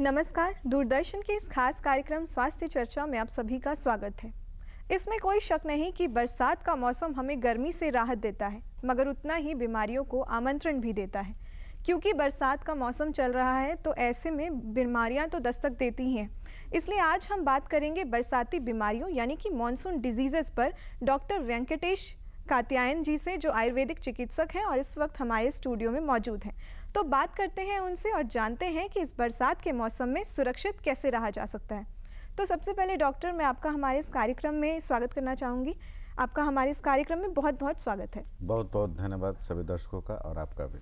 नमस्कार, दूरदर्शन के इस खास कार्यक्रम स्वास्थ्य चर्चा में आप सभी का स्वागत है। इसमें कोई शक नहीं कि बरसात का मौसम हमें गर्मी से राहत देता है, मगर उतना ही बीमारियों को आमंत्रण भी देता है। क्योंकि बरसात का मौसम चल रहा है तो ऐसे में बीमारियाँ तो दस्तक देती हैं। इसलिए आज हम बात करेंगे बरसाती बीमारियों, यानी कि मानसून डिजीज़ेस पर डॉक्टर वेंकटेश कात्यायन जी से जो आयुर्वेदिक चिकित्सक हैं और इस वक्त हमारे स्टूडियो में मौजूद हैं। तो बात करते हैं उनसे और जानते हैं कि इस बरसात के मौसम में सुरक्षित कैसे रहा जा सकता है। तो सबसे पहले डॉक्टर मैं आपका हमारे इस कार्यक्रम में स्वागत करना चाहूँगी। आपका हमारे इस कार्यक्रम में बहुत बहुत स्वागत है। बहुत बहुत धन्यवाद सभी दर्शकों का और आपका भी।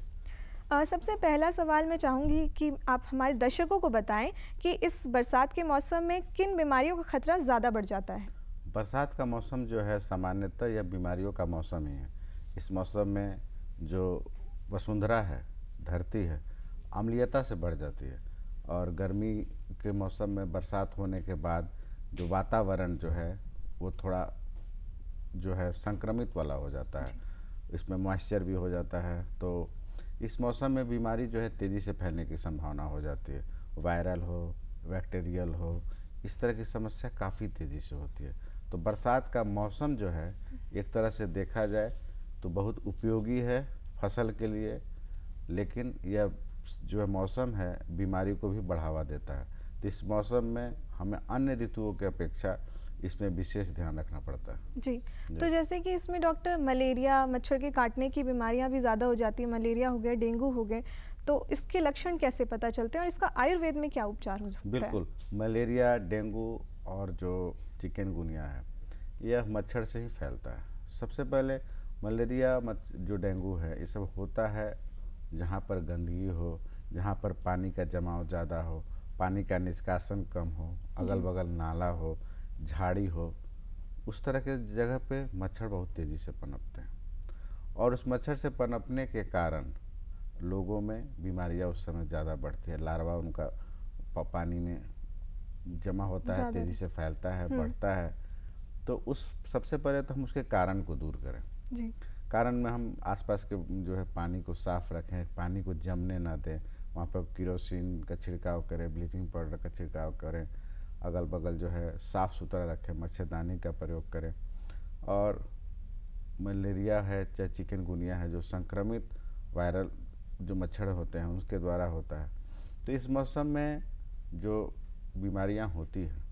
आ, सबसे पहला सवाल मैं चाहूँगी कि आप हमारे दर्शकों को बताएँ कि इस बरसात के मौसम में किन बीमारियों का खतरा ज़्यादा बढ़ जाता है। बरसात का मौसम जो है सामान्यतः यह बीमारियों का मौसम ही है। इस मौसम में जो वसुंधरा है धरती है अम्लीयता से बढ़ जाती है और गर्मी के मौसम में बरसात होने के बाद जो वातावरण जो है वो थोड़ा जो है संक्रमित वाला हो जाता है। इसमें मॉइस्चर भी हो जाता है। तो इस मौसम में बीमारी जो है तेज़ी से फैलने की संभावना हो जाती है। वायरल हो बैक्टीरियल हो इस तरह की समस्या काफ़ी तेज़ी से होती है। तो बरसात का मौसम जो है एक तरह से देखा जाए तो बहुत उपयोगी है फ़सल के लिए लेकिन यह जो है मौसम है बीमारी को भी बढ़ावा देता है। तो इस मौसम में हमें अन्य ऋतुओं की अपेक्षा इसमें विशेष ध्यान रखना पड़ता है। जी जी। तो जैसे कि इसमें डॉक्टर मलेरिया मच्छर के काटने की बीमारियाँ भी ज़्यादा हो जाती है मलेरिया हो गया डेंगू हो गए तो इसके लक्षण कैसे पता चलते हैं और इसका आयुर्वेद में क्या उपचार हो सकता है? बिल्कुल मलेरिया डेंगू और जो चिकनगुनिया है यह मच्छर से ही फैलता है। सबसे पहले मलेरिया जो डेंगू है ये सब होता है जहाँ पर गंदगी हो जहाँ पर पानी का जमाव ज़्यादा हो पानी का निष्कासन कम हो अगल बगल नाला हो झाड़ी हो उस तरह के जगह पे मच्छर बहुत तेज़ी से पनपते हैं। और उस मच्छर से पनपने के कारण लोगों में बीमारियाँ उस समय ज़्यादा बढ़ती है लार्वा उनका पानी में जमा होता है तेज़ी से फैलता है हम्म। बढ़ता है तो उस सबसे पहले तो हम उसके कारण को दूर करें। जी। कारण में हम आसपास के जो है पानी को साफ़ रखें पानी को जमने ना दें वहाँ पर किरोसिन का छिड़काव करें ब्लीचिंग पाउडर का छिड़काव करें अगल बगल जो है साफ़ सुथरा रखें मच्छरदानी का प्रयोग करें। और मलेरिया है चाहे चिकनगुनिया है जो संक्रमित वायरल जो मच्छर होते हैं उसके द्वारा होता है। तो इस मौसम में जो बीमारियाँ होती हैं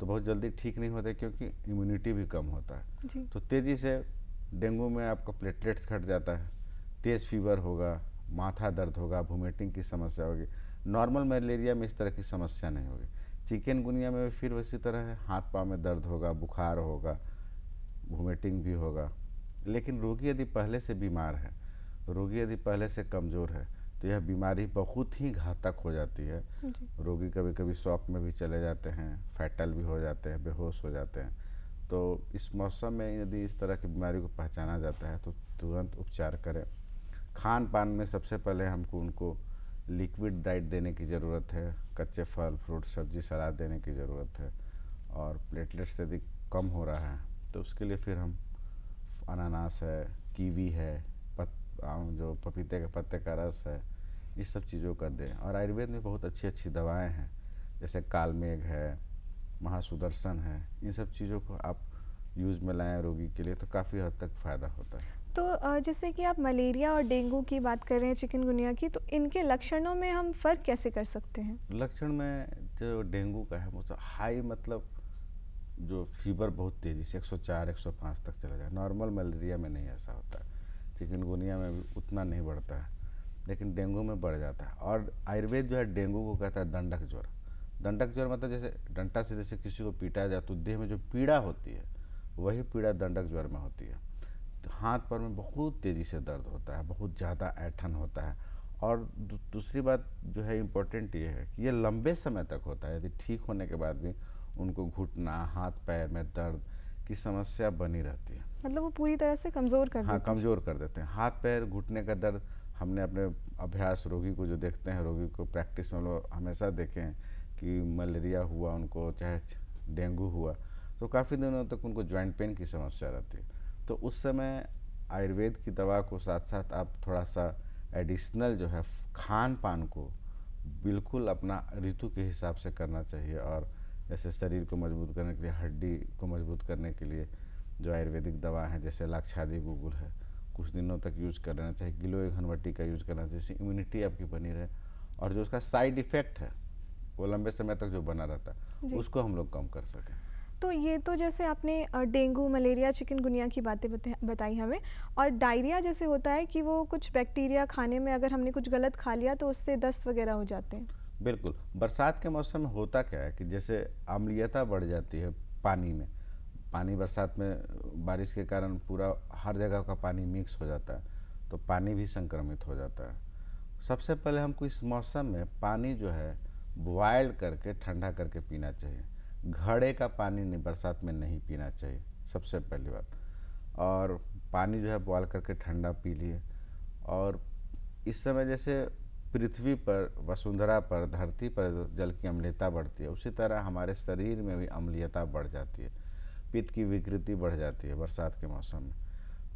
तो बहुत जल्दी ठीक नहीं होते क्योंकि इम्यूनिटी भी कम होता है। तो तेज़ी से डेंगू में आपका प्लेटलेट्स घट जाता है तेज़ फीवर होगा माथा दर्द होगा वोमिटिंग की समस्या होगी। नॉर्मल मलेरिया में इस तरह की समस्या नहीं होगी। चिकन गुनिया में फिर उसी तरह है हाथ पाँव में दर्द होगा बुखार होगा वोमिटिंग भी होगा। लेकिन रोगी यदि पहले से बीमार है रोगी यदि पहले से कमज़ोर है तो यह बीमारी बहुत ही घातक हो जाती है। रोगी कभी कभी शौक में भी चले जाते हैं फैटल भी हो जाते हैं बेहोश हो जाते हैं। तो इस मौसम में यदि इस तरह की बीमारी को पहचाना जाता है तो तुरंत उपचार करें। खान पान में सबसे पहले हमको उनको लिक्विड डाइट देने की ज़रूरत है कच्चे फल फ्रूट सब्ज़ी सलाद देने की ज़रूरत है और प्लेटलेट्स यदि कम हो रहा है तो उसके लिए फिर हम अनानास है कीवी है पत जो पपीते के पत्ते का रस है इस सब चीज़ों का दें। और आयुर्वेद में बहुत अच्छी अच्छी दवाएँ हैं जैसे कालमेघ है महासुदर्शन है इन सब चीज़ों को आप यूज़ में लाएँ रोगी के लिए तो काफ़ी हद तक फ़ायदा होता है। तो जैसे कि आप मलेरिया और डेंगू की बात कर रहे हैं चिकनगुनिया की तो इनके लक्षणों में हम फ़र्क कैसे कर सकते हैं? लक्षण में जो डेंगू का है वो तो हाई मतलब जो फीवर बहुत तेज़ी से 104 105 तक चला जाए। नॉर्मल मलेरिया में नहीं ऐसा होता है। चिकनगुनिया में भी उतना नहीं बढ़ता है, लेकिन डेंगू में बढ़ जाता है। और आयुर्वेद जो है, डेंगू को कहता है दंडक ज्वर। दंडक ज्वर मतलब जैसे डंटा से जैसे किसी को पीटा जाए तो देह में जो पीड़ा होती है, वही पीड़ा दंडक ज्वर में होती है। तो हाथ पर में बहुत तेज़ी से दर्द होता है, बहुत ज़्यादा ऐठन होता है। और दूसरी बात जो है, इम्पोर्टेंट ये है कि ये लंबे समय तक होता है। यदि ठीक होने के बाद भी उनको घुटना, हाथ, पैर में दर्द की समस्या बनी रहती है। मतलब वो पूरी तरह से कमज़ोर कर हाँ कमज़ोर कर देते हैं। हाथ पैर घुटने का दर्द हमने अपने अभ्यास रोगी को जो देखते हैं रोगी को प्रैक्टिस में लोग हमेशा देखें कि मलेरिया हुआ उनको चाहे डेंगू हुआ तो काफ़ी दिनों तक उनको ज्वाइंट पेन की समस्या रहती है। तो उस समय आयुर्वेद की दवा को साथ साथ आप थोड़ा सा एडिशनल जो है खान पान को बिल्कुल अपना ऋतु के हिसाब से करना चाहिए और जैसे शरीर को मज़बूत करने के लिए हड्डी को मज़बूत करने के लिए जो आयुर्वेदिक दवा है जैसे लाक्षादी गुगुल है कुछ दिनों तक यूज़ कर लेना चाहिए गिलोय घनवटी का यूज़ करना चाहिए जिससे इम्यूनिटी आपकी बनी रहे और जो उसका साइड इफ़ेक्ट है वो लंबे समय तक जो बना रहता है उसको हम लोग कम कर सकें। तो ये तो जैसे आपने डेंगू मलेरिया चिकनगुनिया की बातें बताई हमें और डायरिया जैसे होता है कि वो कुछ बैक्टीरिया खाने में अगर हमने कुछ गलत खा लिया तो उससे दस्त वगैरह हो जाते हैं। बिल्कुल। बरसात के मौसम में होता क्या है कि जैसे अम्लीयता बढ़ जाती है पानी में, पानी बरसात में, बारिश के कारण पूरा हर जगह का पानी मिक्स हो जाता है तो पानी भी संक्रमित हो जाता है। सबसे पहले हमको इस मौसम में पानी जो है बॉयल्ड करके, ठंडा करके पीना चाहिए। घड़े का पानी नहीं, बरसात में नहीं पीना चाहिए, सबसे पहली बात। और पानी जो है बॉयल करके ठंडा पी लिए। और इस समय जैसे पृथ्वी पर वसुंधरा पर धरती पर जल की अम्लीयता बढ़ती है। उसी तरह हमारे शरीर में भी अम्लीयता बढ़ जाती है। पित्त की विकृति बढ़ जाती है बरसात के मौसम में।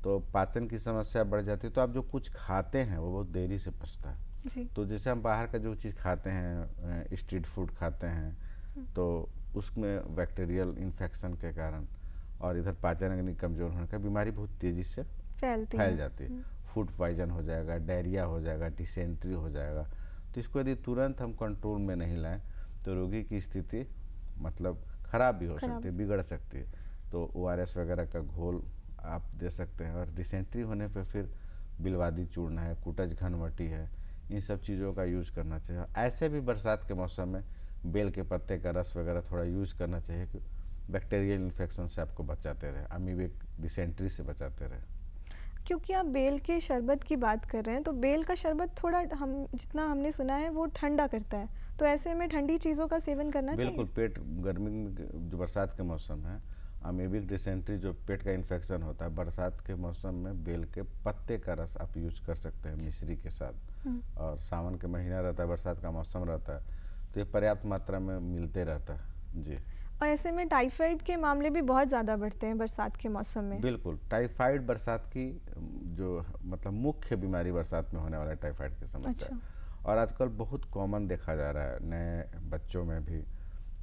तो पाचन की समस्या बढ़ जाती है। तो आप जो कुछ खाते हैं वो बहुत देरी से पचता है। तो जैसे हम बाहर का जो चीज़ खाते हैं स्ट्रीट फ़ूड खाते हैं हम्म। तो उसमें बैक्टीरियल इन्फेक्शन के कारण और इधर पाचन अग्नि कमज़ोर होने का बीमारी बहुत तेज़ी से फैलती फैल जाती है। फ़ूड। पॉइजन हो जाएगा डायरिया हो जाएगा डिसेंट्री हो जाएगा। तो इसको यदि तुरंत हम कंट्रोल में नहीं लाएँ तो रोगी की स्थिति मतलब ख़राब भी हो सकती है बिगड़ सकती है। तो ओआरएस वगैरह का घोल आप दे सकते हैं और डिसेंट्री होने पर फिर बिलवादी चूर्ण है कुटज घनवटी है इन सब चीज़ों का यूज़ करना चाहिए। ऐसे भी बरसात के मौसम में बेल के पत्ते का रस वगैरह थोड़ा यूज़ करना चाहिए कि बैक्टीरियल इन्फेक्शन से आपको बचाते रहे अमीबिक डिसेंट्री से बचाते रहे। क्योंकि आप बेल के शरबत की बात कर रहे हैं तो बेल का शरबत थोड़ा हम जितना हमने सुना है वो ठंडा करता है। तो ऐसे में ठंडी चीज़ों का सेवन करना बिल्कुल पेट गर्मी में जो बरसात के मौसम है अमीबिक डिसेंट्री जो पेट का इन्फेक्शन होता है बरसात के मौसम में बेल के पत्ते का रस आप यूज़ कर सकते हैं मिश्री के साथ। हम्म। और सावन के महीना रहता है बरसात का मौसम रहता है तो ये पर्याप्त मात्रा में मिलते रहता है। जी। और ऐसे में टाइफाइड के मामले भी बहुत ज़्यादा बढ़ते हैं बरसात के मौसम में। बिल्कुल टाइफाइड बरसात की जो मतलब मुख्य बीमारी बरसात में होने वाला टाइफाइड की समस्या अच्छा। और आजकल बहुत कॉमन देखा जा रहा है नए बच्चों में भी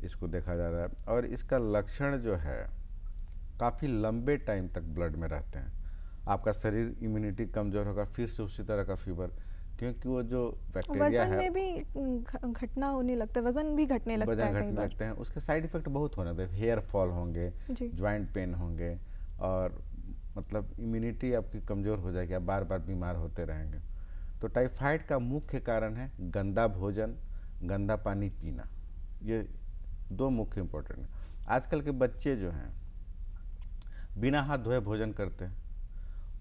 इसको देखा जा रहा है। और इसका लक्षण जो है काफ़ी लंबे टाइम तक ब्लड में रहते हैं। आपका शरीर इम्यूनिटी कमज़ोर होगा फिर से उसी तरह का फीवर क्योंकि वो जो बैक्टीरिया है में भी घटना होने लगता है। वज़न भी घटने लगता वज़न है घटने लगते हैं। उसके साइड इफ़ेक्ट बहुत होने लगते हैं। हेयर फॉल होंगे ज्वाइंट पेन होंगे और मतलब इम्यूनिटी आपकी कमज़ोर हो जाएगी। आप बार बार बीमार होते रहेंगे। तो टाइफाइड का मुख्य कारण है गंदा भोजन गंदा पानी पीना। ये दो मुख्य इम्पोर्टेंट है। आजकल के बच्चे जो हैं बिना हाथ धोए भोजन करते हैं।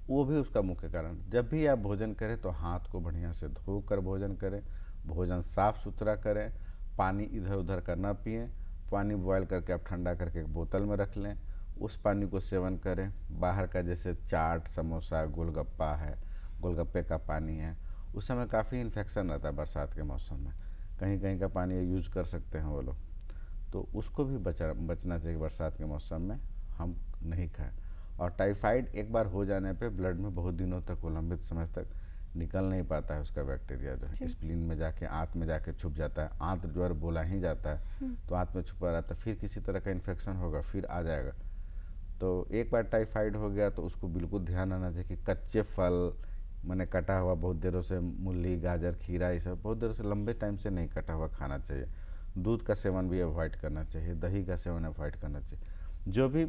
वो भी उसका मुख्य कारण। जब भी आप भोजन करें तो हाथ को बढ़िया से धो कर भोजन करें, भोजन साफ़ सुथरा करें, पानी इधर उधर का ना पिए, पानी बॉयल करके आप ठंडा करके एक बोतल में रख लें, उस पानी को सेवन करें। बाहर का जैसे चाट, समोसा, गोलगप्पा है, गोलगप्पे का पानी है, उस समय काफ़ी इन्फेक्शन रहता है बरसात के मौसम में। कहीं कहीं का पानी यूज़ कर सकते हैं वो लोग। तो उसको भी बचा, बचना चाहिए बरसात के मौसम में, हम नहीं खाएँ। और टाइफाइड एक बार हो जाने पे ब्लड में बहुत दिनों तक वो लंबित समय तक निकल नहीं पाता है उसका बैक्टीरिया जो है। स्प्लीन में जाके आंत में जाके छुप जाता है। आंत जो है बोला ही जाता है। हम्म। तो आंत में छुपा रहता है फिर किसी तरह का इन्फेक्शन होगा फिर आ जाएगा। तो एक बार टाइफाइड हो गया तो उसको बिल्कुल ध्यान आना चाहिए कि कच्चे फल मैंने कटा हुआ बहुत देरों से मूली गाजर खीरा ये सब बहुत देरों से लंबे टाइम से नहीं कटा हुआ खाना चाहिए। दूध का सेवन भी अवॉइड करना चाहिए दही का सेवन अवॉइड करना चाहिए। जो भी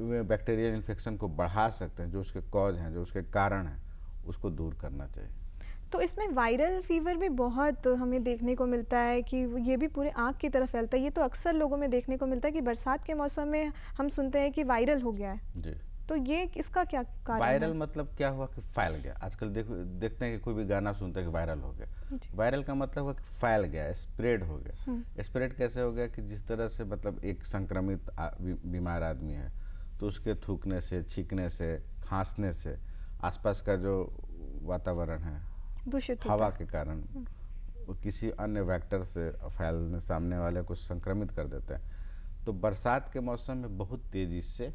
बैक्टीरियल इन्फेक्शन को बढ़ा सकते हैं जो उसके कॉज हैं जो उसके कारण हैं उसको दूर करना चाहिए। तो इसमें वायरल फीवर भी बहुत हमें देखने को मिलता है कि ये भी पूरे आँख की तरफ़ फैलता है। ये तो अक्सर लोगों में देखने को मिलता है कि बरसात के मौसम में हम सुनते हैं कि वायरल हो गया है। जी। तो ये इसका क्या कारण वायरल मतलब क्या हुआ कि फैल गया? आजकल देख देखते हैं कि कोई भी गाना सुनते हैं कि वायरल हो गया। वायरल का मतलब हुआ कि फैल गया स्प्रेड हो गया। स्प्रेड हम्म। कैसे हो गया कि जिस तरह से मतलब एक संक्रमित बीमार आदमी है तो उसके थूकने से छींकने से खांसने से आसपास का जो वातावरण है दूषित हवा के कारण हम्म। वो किसी अन्य वेक्टर से फैलने सामने वाले को संक्रमित कर देते हैं। तो बरसात के मौसम में बहुत तेज़ी से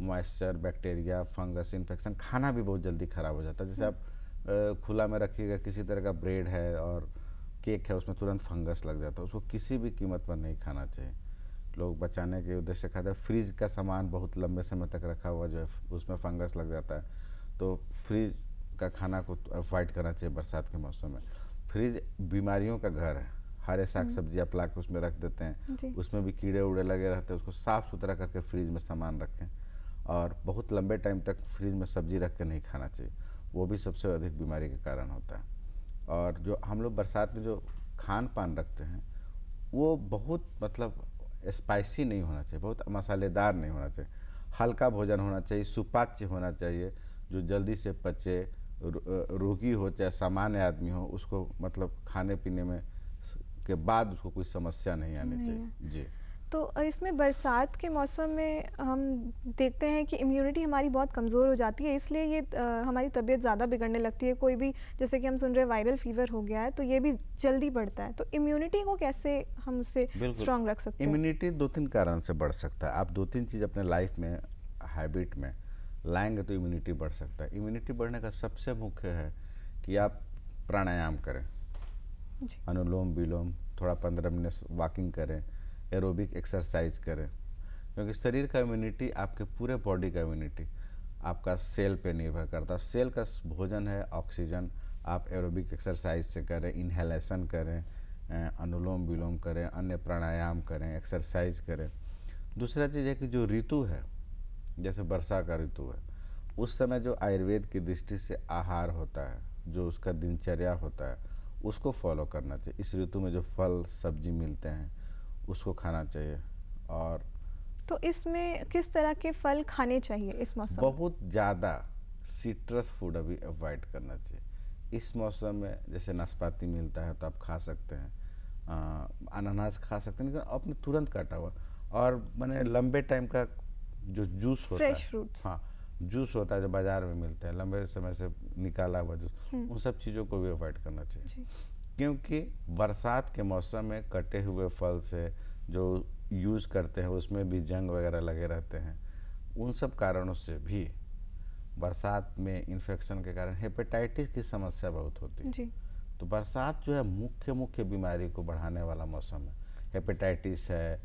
मॉइस्चर बैक्टीरिया फंगस इन्फेक्शन खाना भी बहुत जल्दी ख़राब हो जाता है। जैसे आप खुला में रखिएगा किसी तरह का ब्रेड है और केक है उसमें तुरंत फंगस लग जाता है। उसको किसी भी कीमत पर नहीं खाना चाहिए। लोग बचाने के उद्देश्य से खाते हैं। फ्रिज का सामान बहुत लंबे समय तक रखा हुआ जो है उसमें फंगस लग जाता है। तो फ्रिज का खाना को अवॉइड करना चाहिए बरसात के मौसम में। फ्रिज बीमारियों का घर है। हरे साग। सब्ज़ियाँ ला के उसमें रख देते हैं। उसमें भी कीड़े उड़े लगे रहते हैं। उसको साफ़ सुथरा करके फ्रिज में सामान रखें। और बहुत लंबे टाइम तक फ्रिज में सब्ज़ी रख के नहीं खाना चाहिए। वो भी सबसे अधिक बीमारी के कारण होता है। और जो हम लोग बरसात में जो खान पान रखते हैं वो बहुत मतलब स्पाइसी नहीं होना चाहिए बहुत मसालेदार नहीं होना चाहिए। हल्का भोजन होना चाहिए सुपाच्य होना चाहिए जो जल्दी से पचे रोगी हो चाहे सामान्य आदमी हो उसको मतलब खाने पीने में के बाद उसको कोई समस्या नहीं आनी चाहिए। जी। तो इसमें बरसात के मौसम में हम देखते हैं कि इम्यूनिटी हमारी बहुत कमज़ोर हो जाती है इसलिए ये हमारी तबीयत ज़्यादा बिगड़ने लगती है। कोई भी जैसे कि हम सुन रहे हैं वायरल फीवर हो गया है तो ये भी जल्दी बढ़ता है। तो इम्यूनिटी को कैसे हम उससे। स्ट्रांग रख सकते हैं? इम्यूनिटी दो तीन कारण से बढ़ सकता है। आप दो तीन चीज़ अपने लाइफ में हैबिट में लाएँगे तो इम्यूनिटी बढ़ सकता है। इम्यूनिटी बढ़ने का सबसे मुख्य है कि आप प्राणायाम करें। जी। अनुलोम विलोम थोड़ा पंद्रह मिनट वॉकिंग करें। एरोबिक एक्सरसाइज करें। क्योंकि शरीर का इम्यूनिटी आपके पूरे बॉडी का इम्यूनिटी आपका सेल पे निर्भर करता है। सेल का भोजन है ऑक्सीजन आप एरोबिक एक्सरसाइज से करें इन्हेलेशन करें अनुलोम विलोम करें, अन्य प्राणायाम करें एक्सरसाइज करें। दूसरा चीज़ है कि जो ऋतु है, जैसे वर्षा का ऋतु है, उस समय जो आयुर्वेद की दृष्टि से आहार होता है, जो उसका दिनचर्या होता है, उसको फॉलो करना चाहिए। इस ऋतु में जो फल, सब्ज़ी मिलते हैं उसको खाना चाहिए और तो इसमें किस तरह के फल खाने चाहिए इस मौसम बहुत ज़्यादा सिट्रस फ़ूड अभी अवॉइड करना चाहिए। इस मौसम में जैसे नाशपाती मिलता है तो आप खा सकते हैं। आ, अनानास खा सकते हैं लेकिन आपने तुरंत काटा हुआ। और मैंने लंबे टाइम का जो जूस होता है fruits। हाँ जूस होता है जो बाज़ार में मिलता है लंबे समय से निकाला हुआ जूस हम्म। उन सब चीज़ों को भी अवॉइड करना चाहिए। जी। क्योंकि बरसात के मौसम में कटे हुए फल से जो यूज़ करते हैं उसमें भी जंग वगैरह लगे रहते हैं। उन सब कारणों से भी बरसात में इन्फेक्शन के कारण हेपेटाइटिस की समस्या बहुत होती है। जी। तो बरसात जो है मुख्य मुख्य बीमारी को बढ़ाने वाला मौसम है। हेपेटाइटिस है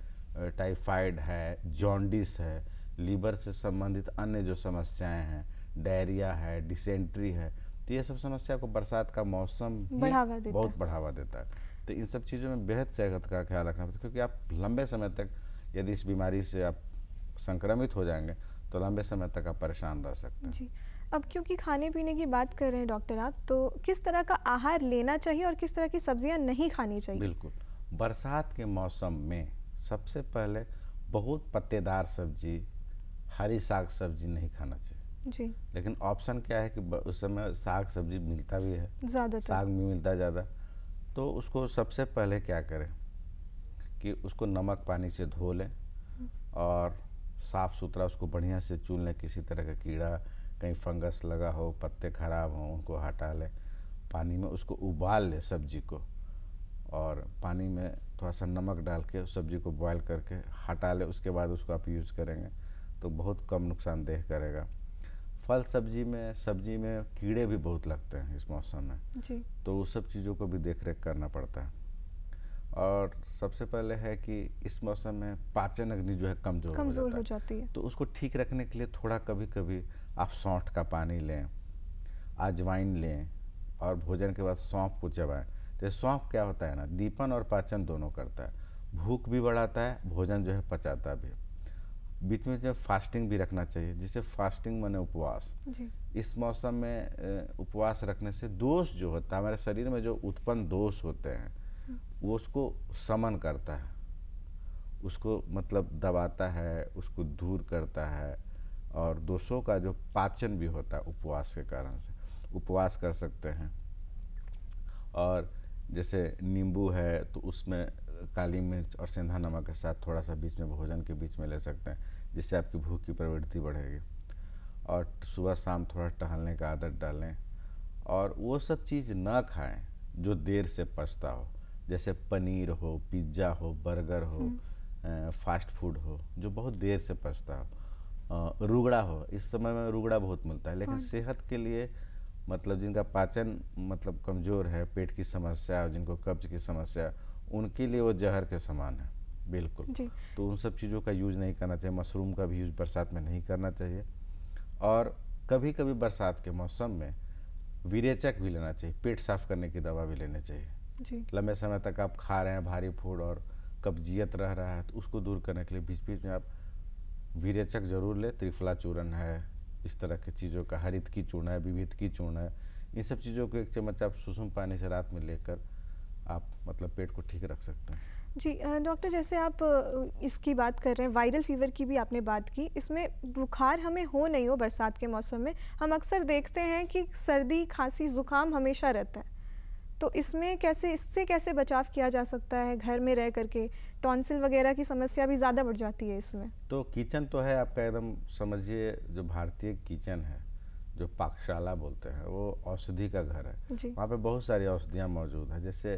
टाइफाइड है जॉन्डिस है लीवर से संबंधित अन्य जो समस्याएँ हैं डायरिया है डिसेंट्री है तो ये सब समस्या को बरसात का मौसम बढ़ावा देता बहुत बढ़ावा देता है। तो इन सब चीज़ों में बेहद सेहत का ख्याल रखना पड़ता है क्योंकि आप लंबे समय तक यदि इस बीमारी से आप संक्रमित हो जाएँगे तो लंबे समय तक आप परेशान रह सकते हैं। जी। अब क्योंकि खाने पीने की बात कर रहे हैं डॉक्टर आप तो किस तरह का आहार लेना चाहिए और किस तरह की सब्ज़ियाँ नहीं खानी चाहिए? बिल्कुल। बरसात के मौसम में सबसे पहले बहुत पत्तेदार सब्ज़ी हरी साग सब्ज़ी नहीं खाना चाहिए। जी। लेकिन ऑप्शन क्या है कि उस समय साग सब्ज़ी मिलता भी है। ज़्यादा साग भी मिलता है ज़्यादा। तो उसको सबसे पहले क्या करें कि उसको नमक पानी से धो लें और साफ़ सुथरा उसको बढ़िया से चुन लें। किसी तरह का कीड़ा कहीं फंगस लगा हो पत्ते खराब हों उनको हटा लें। पानी में उसको उबाल लें सब्ज़ी को और पानी में थोड़ा सा नमक डाल के उस सब्ज़ी को बॉयल करके हटा लें। उसके बाद उसको आप यूज़ करेंगे तो बहुत कम नुकसानदेह करेगा। फल सब्ज़ी में सब्ज़ी में कीड़े भी बहुत लगते हैं इस मौसम में। जी। तो उस सब चीज़ों को भी देख रेख करना पड़ता है। और सबसे पहले है कि इस मौसम में पाचन अग्नि जो है कमज़ोर कमज़ोर हो हो। जाती है। तो उसको ठीक रखने के लिए थोड़ा कभी कभी आप सौंठ का पानी लें अजवाइन लें और भोजन के बाद सौंफ को चबाएँ। तो सौंफ क्या होता है ना दीपन और पाचन दोनों करता है। भूख भी बढ़ाता है भोजन जो है पचाता भी है। बीच में जो फास्टिंग भी रखना चाहिए जिसे फास्टिंग माने उपवास। जी। इस मौसम में उपवास रखने से दोष जो होता है हमारे शरीर में जो उत्पन्न दोष होते हैं वो उसको समन करता है। उसको मतलब दबाता है उसको दूर करता है और दोषों का जो पाचन भी होता है उपवास के कारण से उपवास कर सकते हैं। और जैसे नींबू है तो उसमें काली मिर्च और सेंधा नमक के साथ थोड़ा सा बीच में भोजन के बीच में ले सकते हैं। जिससे आपकी भूख की प्रवृत्ति बढ़ेगी। और सुबह शाम थोड़ा टहलने का आदत डालें और वो सब चीज़ ना खाएँ जो देर से पचता हो। जैसे पनीर हो पिज़्ज़ा हो बर्गर हो फास्ट फ़ूड हो जो बहुत देर से पचता हो। रुगड़ा हो इस समय में रुगड़ा बहुत मिलता है लेकिन हाँ। सेहत के लिए मतलब जिनका पाचन मतलब कमज़ोर है पेट की समस्या जिनको कब्ज की समस्या उनके लिए वो जहर के समान है। बिल्कुल। जी। तो उन सब चीज़ों का यूज़ नहीं करना चाहिए मशरूम का भी यूज़ बरसात में नहीं करना चाहिए। और कभी कभी बरसात के मौसम में विरेचक भी लेना चाहिए पेट साफ़ करने की दवा भी लेनी चाहिए। जी। लंबे समय तक आप खा रहे हैं भारी फ़ूड और कब्जियत रह रहा है तो उसको दूर करने के लिए बीच बीच में आप विरेचक ज़रूर ले। त्रिफला चूर्ण है इस तरह की चीज़ों का हरित की चूर्ण है विविध की चूर्ण है इन सब चीज़ों को एक चम्मच आप सुसुम पानी से रात में लेकर आप मतलब पेट को ठीक रख सकते हैं। जी डॉक्टर जैसे आप इसकी बात कर रहे हैं वायरल फीवर की भी आपने बात की इसमें बुखार हमें हो नहीं हो बरसात के मौसम में हम अक्सर देखते हैं कि सर्दी खांसी ज़ुकाम हमेशा रहता है। तो इसमें कैसे इससे कैसे बचाव किया जा सकता है घर में रह करके? टॉन्सिल वगैरह की समस्या भी ज़्यादा बढ़ जाती है इसमें। तो किचन तो है आपका एकदम समझिए जो भारतीय किचन है जो पाकशाला बोलते हैं वो औषधि का घर है। वहाँ पे बहुत सारी औषधियाँ मौजूद हैं जैसे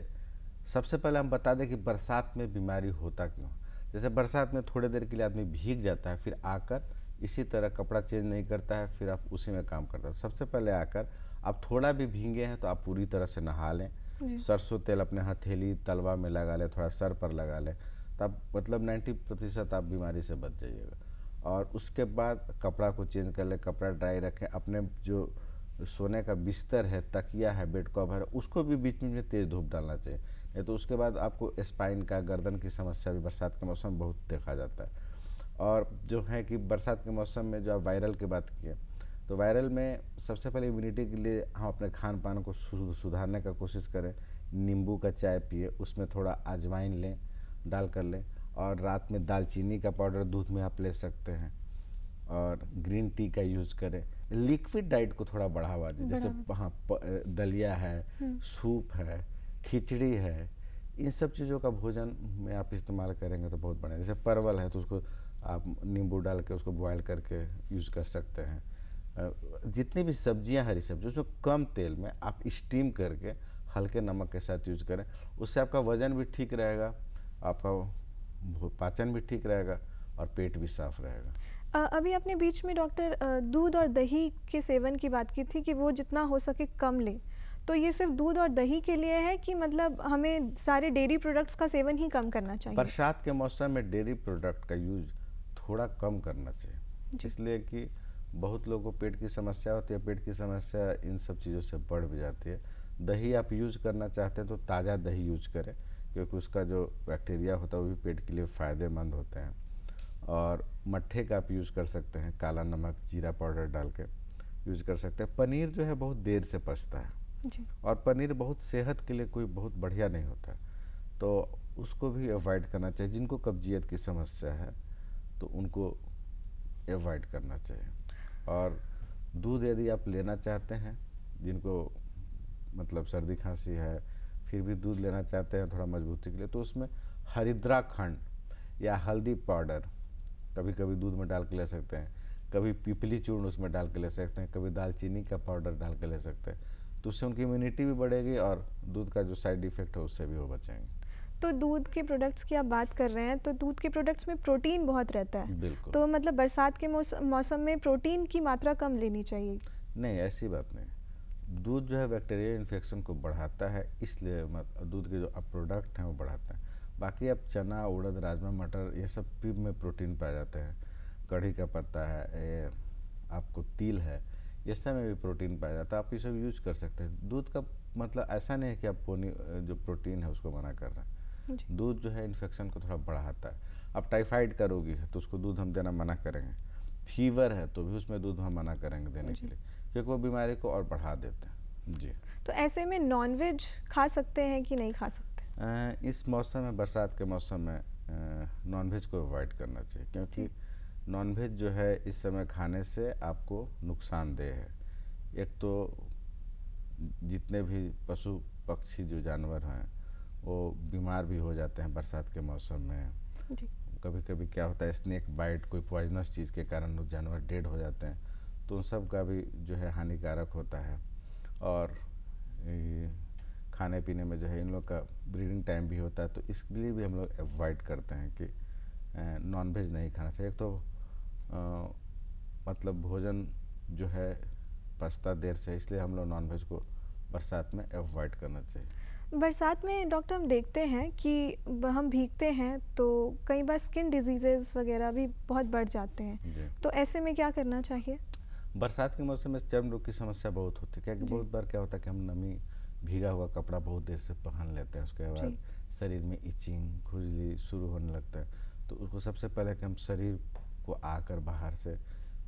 सबसे पहले हम बता दें कि बरसात में बीमारी होता क्यों? जैसे बरसात में थोड़ी देर के लिए आदमी भीग जाता है फिर आकर इसी तरह कपड़ा चेंज नहीं करता है फिर आप उसी में काम करता है। सबसे पहले आकर आप थोड़ा भी भींगे हैं तो आप पूरी तरह से नहा लें। सरसों तेल अपने हथेली तलवा में लगा लें थोड़ा सर पर लगा लें तब मतलब 90 प्रतिशत आप बीमारी से बच जाइएगा। और उसके बाद कपड़ा को चेंज कर लें कपड़ा ड्राई रखें अपने जो सोने का बिस्तर है तकिया है बेड कवर है उसको भी बीच बीच में तेज़ धूप डालना चाहिए। नहीं तो उसके बाद आपको स्पाइन का गर्दन की समस्या भी बरसात के मौसम में बहुत देखा जाता है। और जो है कि बरसात के मौसम में जो आप वायरल की बात किए तो वायरल में सबसे पहले इम्यूनिटी के लिए हम अपने खान पान को सुधारने का कोशिश करें। नींबू का चाय पिए उसमें थोड़ा अजवाइन लें डाल कर लें और रात में दालचीनी का पाउडर दूध में आप ले सकते हैं और ग्रीन टी का यूज़ करें। लिक्विड डाइट को थोड़ा बढ़ावा दें जैसे हाँ दलिया है सूप है खिचड़ी है, इन सब चीज़ों का भोजन में आप इस्तेमाल करेंगे तो बहुत बढ़िया। जैसे परवल है तो उसको आप नींबू डाल के उसको बॉयल करके यूज़ कर सकते हैं। जितनी भी सब्ज़ियाँ हरी सब्ज़ी उसमें कम तेल में आप स्टीम करके हल्के नमक के साथ यूज़ करें। उससे आपका वज़न भी ठीक रहेगा, आपका पाचन भी ठीक रहेगा और पेट भी साफ़ रहेगा। अभी आपने बीच में डॉक्टर दूध और दही के सेवन की बात की थी कि वो जितना हो सके कम ले। तो ये सिर्फ़ दूध और दही के लिए है कि मतलब हमें सारे डेयरी प्रोडक्ट्स का सेवन ही कम करना चाहिए? बरसात के मौसम में डेयरी प्रोडक्ट का यूज़ थोड़ा कम करना चाहिए। इसलिए कि बहुत लोगों को पेट की समस्या होती है पेट की समस्या इन सब चीज़ों से बढ़ भी जाती है। दही आप यूज़ करना चाहते हैं तो ताज़ा दही यूज़ करें क्योंकि उसका जो बैक्टीरिया होता है वो भी पेट के लिए फ़ायदेमंद होते हैं। और मट्ठे का आप यूज़ कर सकते हैं काला नमक जीरा पाउडर डाल के यूज़ कर सकते हैं। पनीर जो है बहुत देर से पचता है। और पनीर बहुत सेहत के लिए कोई बहुत बढ़िया नहीं होता। तो उसको भी अवॉइड करना चाहिए। जिनको कब्जियत की समस्या है तो उनको अवॉइड करना चाहिए। और दूध यदि आप लेना चाहते हैं, जिनको मतलब सर्दी खांसी है, फिर भी दूध लेना चाहते हैं थोड़ा मजबूती के लिए तो उसमें हरिद्रा खंड या हल्दी पाउडर कभी कभी दूध में डाल के ले सकते हैं। कभी पिपली चूर्ण उसमें डाल के ले सकते हैं। कभी दालचीनी का पाउडर डाल के ले सकते हैं। तो उससे उनकी इम्यूनिटी भी बढ़ेगी और दूध का जो साइड इफ़ेक्ट है उससे भी वो बचेंगे। तो दूध के प्रोडक्ट्स की आप बात कर रहे हैं तो दूध के प्रोडक्ट्स में प्रोटीन बहुत रहता है। बिल्कुल। तो मतलब बरसात के मौसम में प्रोटीन की मात्रा कम लेनी चाहिए। नहीं ऐसी बात नहीं। दूध जो है बैक्टीरियल इन्फेक्शन को बढ़ाता है इसलिए दूध के जो प्रोडक्ट हैं वो बढ़ाते हैं। बाकी अब चना उड़द राजमा मटर ये सब भी में प्रोटीन पाए जाते हैं। कढ़ी का पत्ता है ये आपको तिल है ये में भी प्रोटीन पाया जाता है आप ये सब यूज़ कर सकते हैं। दूध का मतलब ऐसा नहीं है कि आप पोनी जो प्रोटीन है उसको मना कर रहे हैं। दूध जो है इन्फेक्शन को थोड़ा बढ़ाता है। अब टाइफाइड का रोगी है तो उसको दूध हम देना मना करेंगे। फीवर है तो भी उसमें दूध हम मना करेंगे देने के लिए क्योंकि वो बीमारी को और बढ़ा देते हैं। जी। तो ऐसे में नॉनवेज खा सकते हैं कि नहीं खा सकते? इस मौसम में बरसात के मौसम में नॉनवेज को अवॉइड करना चाहिए क्योंकि नॉनवेज जो है इस समय खाने से आपको नुकसानदेह है। एक तो जितने भी पशु पक्षी जो जानवर हैं वो बीमार भी हो जाते हैं बरसात के मौसम में। जी। कभी कभी क्या होता है स्नेक बाइट कोई पॉइजनस चीज़ के कारण वो जानवर डेड हो जाते हैं तो उन सब का भी जो है हानिकारक होता है। और खाने पीने में जो है इन लोग का ब्रीडिंग टाइम भी होता है तो इसके लिए भी हम लोग अवॉइड करते हैं कि नॉन वेज नहीं खाना चाहिए। एक तो अ, मतलब भोजन जो है पचता देर से इसलिए हम लोग नॉनवेज को बरसात में अवॉइड करना चाहिए। बरसात में डॉक्टर हम देखते हैं कि हम भीगते हैं तो कई बार स्किन डिजीजेस वगैरह भी बहुत बढ़ जाते हैं। तो ऐसे में क्या करना चाहिए? बरसात के मौसम में चर्म रोग की समस्या बहुत होती है क्योंकि बहुत बार क्या होता है कि हम नमी भीगा हुआ कपड़ा बहुत देर से पहन लेते हैं उसके बाद शरीर में इचिंग खुजली शुरू होने लगता है। तो उसको सबसे पहले कि हम शरीर को आकर बाहर से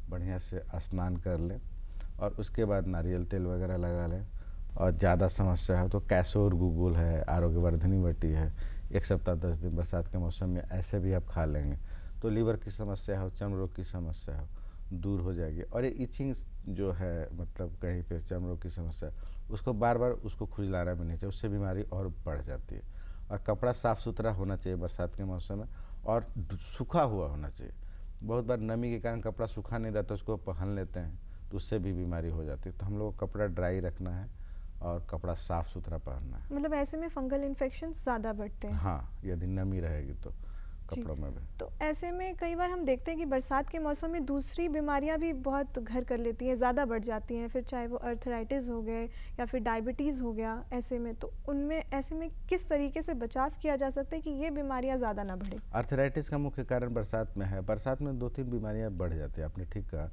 बढ़िया से स्नान कर लें और उसके बाद नारियल तेल वगैरह लगा लें। और ज़्यादा समस्या है तो कैसोर गूगल है, आरोग्यवर्धनी बटी है, एक सप्ताह दस दिन बरसात के मौसम में ऐसे भी आप खा लेंगे। तो लीवर की समस्या हो चर्म रोग की समस्या हो, दूर हो जाएगी। और ये इचिंग जो है मतलब कहीं पे चर्म रोग की समस्या, उसको बार बार उसको खुजलाना भी नहीं चाहिए, उससे बीमारी और बढ़ जाती है। और कपड़ा साफ़ सुथरा होना चाहिए बरसात के मौसम में और सूखा हुआ होना चाहिए। बहुत बार नमी के कारण कपड़ा सूखा नहीं रहता उसको पहन लेते हैं तो उससे भी बीमारी हो जाती है। तो हम लोग को कपड़ा ड्राई रखना है और कपड़ा साफ़ सुथरा पहनना है। मतलब ऐसे में फंगल इन्फेक्शन ज़्यादा बढ़ते हैं। हाँ यदि नमी रहेगी तो। कपड़ों में भी। तो ऐसे में कई बार हम देखते हैं कि बरसात के मौसम में दूसरी बीमारियाँ भी बहुत घर कर लेती हैं ज़्यादा बढ़ जाती हैं। फिर चाहे वो अर्थराइटिस हो गए या फिर डायबिटीज़ हो गया ऐसे में तो उनमें ऐसे में किस तरीके से बचाव किया जा सकता है कि ये बीमारियाँ ज़्यादा ना बढ़े? अर्थराइटिस का मुख्य कारण बरसात में है। बरसात में दो तीन बीमारियाँ बढ़ जाती है आपने ठीक कहा।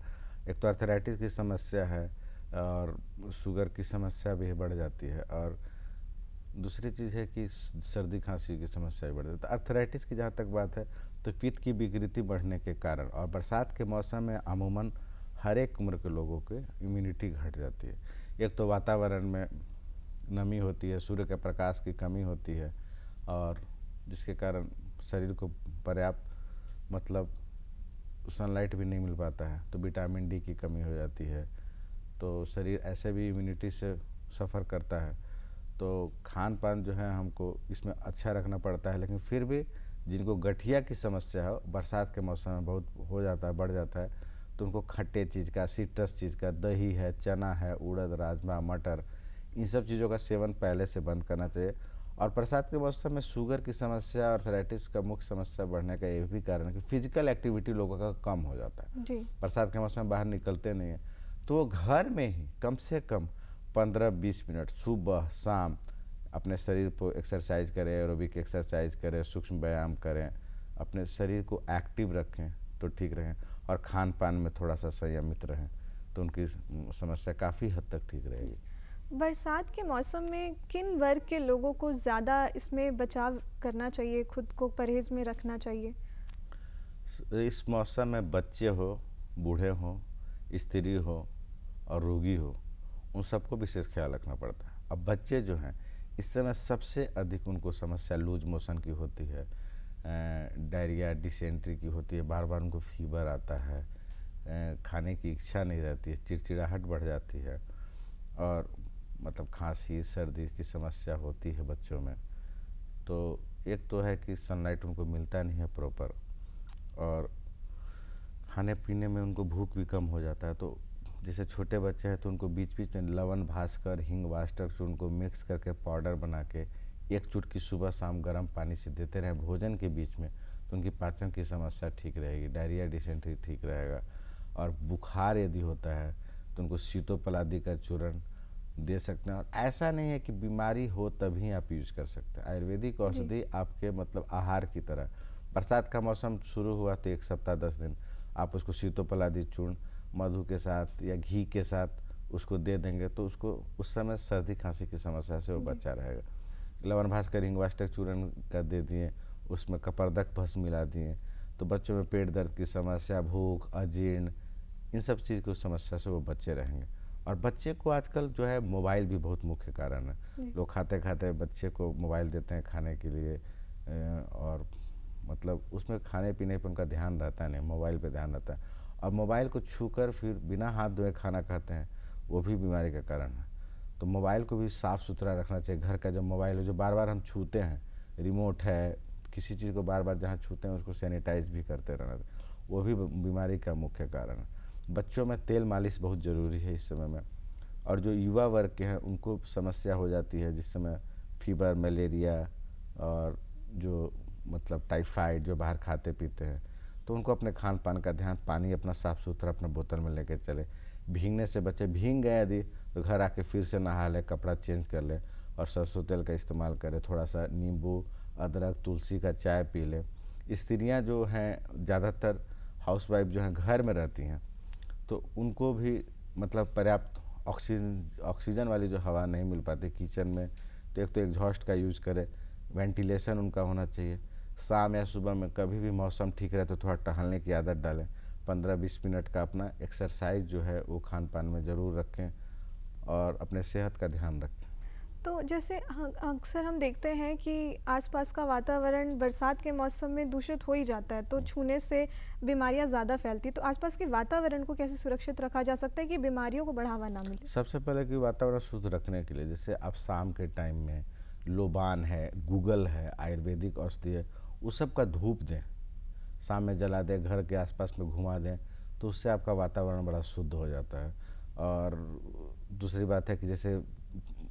एक तो अर्थराइटिस की समस्या है और शुगर की समस्या भी बढ़ जाती है और दूसरी चीज़ है कि सर्दी खांसी की समस्या बढ़ जाती है। तो अर्थराइटिस की जहाँ तक बात है तो पित्त की विकृति बढ़ने के कारण और बरसात के मौसम में अमूमन हर एक उम्र के लोगों के इम्यूनिटी घट जाती है। एक तो वातावरण में नमी होती है, सूर्य के प्रकाश की कमी होती है और जिसके कारण शरीर को पर्याप्त मतलब सनलाइट भी नहीं मिल पाता है तो विटामिन डी की कमी हो जाती है। तो शरीर ऐसे भी इम्यूनिटी से सफ़र करता है। तो खान पान जो है हमको इसमें अच्छा रखना पड़ता है लेकिन फिर भी जिनको गठिया की समस्या हो बरसात के मौसम में बहुत हो जाता है बढ़ जाता है तो उनको खट्टे चीज़ का सिट्रस चीज़ का दही है चना है उड़द राजमा मटर इन सब चीज़ों का सेवन पहले से बंद करना चाहिए। और बरसात के मौसम में शुगर की समस्या और थराइटिस का मुख्य समस्या बढ़ने का ये भी कारण है कि फ़िज़िकल एक्टिविटी लोगों का कम हो जाता है। बरसात के मौसम में बाहर निकलते नहीं हैं। तो वो घर में ही कम से कम पंद्रह बीस मिनट सुबह शाम अपने शरीर को एक्सरसाइज करें एरोबिक एक्सरसाइज करें सूक्ष्म व्यायाम करें अपने शरीर को एक्टिव रखें तो ठीक रहें और खान पान में थोड़ा सा संयमित रहें तो उनकी समस्या काफ़ी हद तक ठीक रहेगी। बरसात के मौसम में किन वर्ग के लोगों को ज़्यादा इसमें बचाव करना चाहिए खुद को परहेज़ में रखना चाहिए? इस मौसम में बच्चे हो बूढ़े हो स्त्री हो और रोगी हो उन सबको विशेष ख्याल रखना पड़ता है। अब बच्चे जो हैं, इस समय सबसे अधिक उनको समस्या लूज मोशन की होती है डायरिया, डिसेंट्री की होती है बार बार उनको फीवर आता है खाने की इच्छा नहीं रहती है, चिड़चिड़ाहट बढ़ जाती है और मतलब खांसी, सर्दी की समस्या होती है बच्चों में। तो एक तो है कि सनलाइट उनको मिलता नहीं है प्रॉपर और खाने पीने में उनको भूख भी कम हो जाता है तो जैसे छोटे बच्चे हैं तो उनको बीच बीच में लवन भास्कर हिंग वास्टर चूर्ण को मिक्स करके पाउडर बना के एक चुटकी सुबह शाम गर्म पानी से देते रहें। भोजन के बीच में तो उनकी पाचन की समस्या ठीक रहेगी डायरिया डिसेंट्री ठीक रहेगा। और बुखार यदि होता है तो उनको सीतोपलादी का चूर्ण दे सकते हैं। और ऐसा नहीं है कि बीमारी हो तभी आप यूज़ कर सकते हैं। आयुर्वेदिक औषधि आपके मतलब आहार की तरह। बरसात का मौसम शुरू हुआ तो एक सप्ताह दस दिन आप उसको सीतोपलादी चूर्ण मधु के साथ या घी के साथ उसको दे देंगे तो उसको उस समय सर्दी खांसी की समस्या से वो बचा रहेगा। लवन भास्कर हिंगवास्टक चूर्ण कर दे दिए उसमें कपरदक भस्म मिला दिए तो बच्चों में पेट दर्द की समस्या भूख अजीर्ण इन सब चीज़ की समस्या से वो बच्चे रहेंगे। और बच्चे को आजकल जो है मोबाइल भी बहुत मुख्य कारण है। लोग खाते खाते बच्चे को मोबाइल देते हैं खाने के लिए और मतलब उसमें खाने पीने पर उनका ध्यान रहता नहीं मोबाइल पे ध्यान रहता है। अब मोबाइल को छूकर फिर बिना हाथ धोए खाना खाते हैं, वो भी बीमारी का कारण है। तो मोबाइल को भी साफ़ सुथरा रखना चाहिए। घर का जो मोबाइल है, जो बार बार हम छूते हैं, रिमोट है, किसी चीज़ को बार बार जहाँ छूते हैं, उसको सैनिटाइज भी करते रहना वो भी बीमारी का मुख्य कारण है। बच्चों में तेल मालिश बहुत ज़रूरी है इस समय में। और जो युवा वर्ग के हैं, उनको समस्या हो जाती है, जिस समय फीवर, मलेरिया और जो मतलब टाइफाइड जो बाहर खाते पीते हैं तो उनको अपने खान पान का ध्यान, पानी, अपना साफ़ सुथरा अपना बोतल में लेके चले। भींगने से बचे, भींग गए यदि तो घर आके फिर से नहा लें, कपड़ा चेंज कर ले और सरसों तेल का इस्तेमाल करें थोड़ा सा नींबू, अदरक, तुलसी का चाय पी लें। स्त्रियाँ जो हैं, ज़्यादातर हाउस जो हैं, घर में रहती हैं तो उनको भी मतलब पर्याप्त ऑक्सीजन ऑक्सीजन वाली जो हवा नहीं मिल पाती, किचन में तो एक तो एग्जॉस्ट का यूज़ करें, वेंटिलेशन उनका होना चाहिए। शाम या सुबह में कभी भी मौसम ठीक रहे तो थोड़ा टहलने की आदत डालें। पंद्रह बीस मिनट का अपना एक्सरसाइज जो है वो खान पान में ज़रूर रखें और अपने सेहत का ध्यान रखें। तो जैसे अक्सर हम देखते हैं कि आसपास का वातावरण बरसात के मौसम में दूषित हो ही जाता है तो छूने से बीमारियाँ ज़्यादा फैलती तो आसपास के वातावरण को कैसे सुरक्षित रखा जा सकता है कि बीमारियों को बढ़ावा ना मिले? सबसे पहले कि वातावरण शुद्ध रखने के लिए जैसे आप शाम के टाइम में लोबान है गूगल है आयुर्वेदिक औषधि है उस सब का धूप दें शाम में जला दें घर के आसपास में घुमा दें तो उससे आपका वातावरण बड़ा शुद्ध हो जाता है। और दूसरी बात है कि जैसे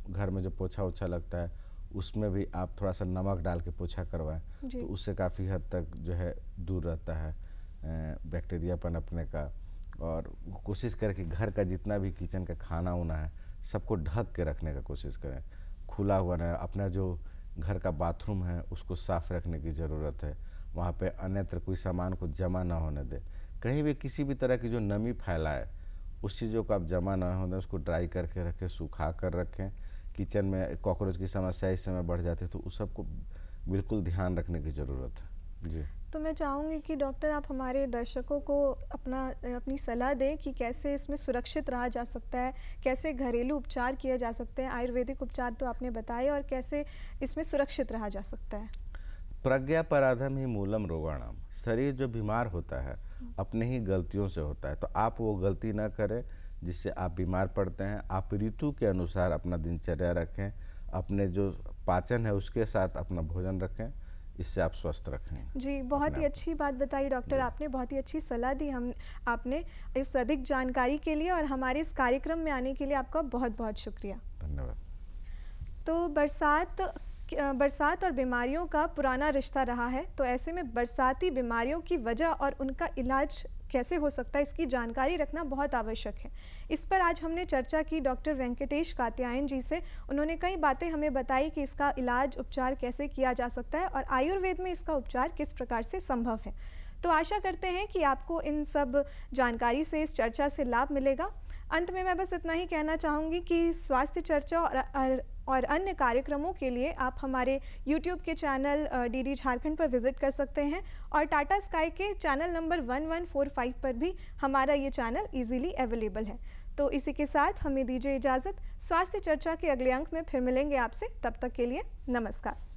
घर में जो पोछा ओछा लगता है उसमें भी आप थोड़ा सा नमक डाल के पोछा करवाएँ तो उससे काफ़ी हद तक जो है दूर रहता है बैक्टीरिया पनपने का। और कोशिश करें कि घर का जितना भी किचन का खाना उना है सबको ढक के रखने का कोशिश करें। खुला हुआ ना अपना जो घर का बाथरूम है, उसको साफ़ रखने की ज़रूरत है। वहाँ पे अन्यत्र कोई सामान को जमा ना होने दे। कहीं भी किसी भी तरह की जो नमी फैलाए, उस चीज़ों को आप जमा ना होने उसको ड्राई करके रखें, सुखा कर रखें। किचन में कॉकरोच की समस्या इस समय बढ़ जाती है तो उस सबको बिल्कुल ध्यान रखने की ज़रूरत है। जी। तो मैं चाहूँगी कि डॉक्टर आप हमारे दर्शकों को अपना, अपनी सलाह दें कि कैसे इसमें सुरक्षित रहा जा सकता है, कैसे घरेलू उपचार किए जा सकते हैं, आयुर्वेदिक उपचार तो आपने बताए और कैसे इसमें सुरक्षित रहा जा सकता है। प्रज्ञा पराधम ही मूलम रोगाणाम। शरीर जो बीमार होता है, अपने ही गलतियों से होता है। तो आप वो गलती ना करें जिससे आप बीमार पड़ते हैं। आप ऋतु के अनुसार अपना दिनचर्या रखें, अपने जो पाचन है उसके साथ अपना भोजन रखें। इससे आप स्वस्थ रखें। जी बहुत ही अच्छी बात बताई डॉक्टर। आपने बहुत ही अच्छी सलाह दी हम आपने इस अधिक जानकारी के लिए और हमारे इस कार्यक्रम में आने के लिए आपका बहुत बहुत शुक्रिया। धन्यवाद। तो बरसात बरसात और बीमारियों का पुराना रिश्ता रहा है तो ऐसे में बरसाती बीमारियों की वजह और उनका इलाज कैसे हो सकता है, इसकी जानकारी रखना बहुत आवश्यक है। इस पर आज हमने चर्चा की डॉक्टर वेंकटेश कात्यायन जी से। उन्होंने कई बातें हमें बताई कि इसका इलाज, उपचार कैसे किया जा सकता है और आयुर्वेद में इसका उपचार किस प्रकार से संभव है। तो आशा करते हैं कि आपको इन सब जानकारी से, इस चर्चा से लाभ मिलेगा। अंत में मैं बस इतना ही कहना चाहूँगी कि स्वास्थ्य चर्चा और और अन्य कार्यक्रमों के लिए आप हमारे यूट्यूब के चैनल डी डी झारखंड पर विज़िट कर सकते हैं और टाटा स्काई के चैनल नंबर 1145 पर भी हमारा ये चैनल इजीली अवेलेबल है। तो इसी के साथ हमें दीजिए इजाज़त। स्वास्थ्य चर्चा के अगले अंक में फिर मिलेंगे आपसे। तब तक के लिए नमस्कार।